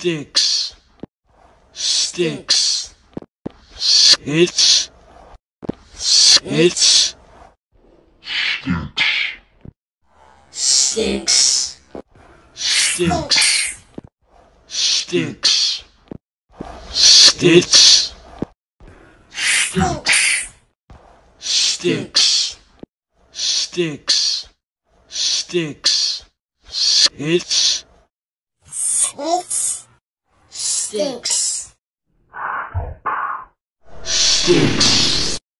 sticks, sticks, skits, skits, sticks, sticks, sticks, stits, sticks, sticks, sticks, sticks, skits, sticks, sticks, sticks.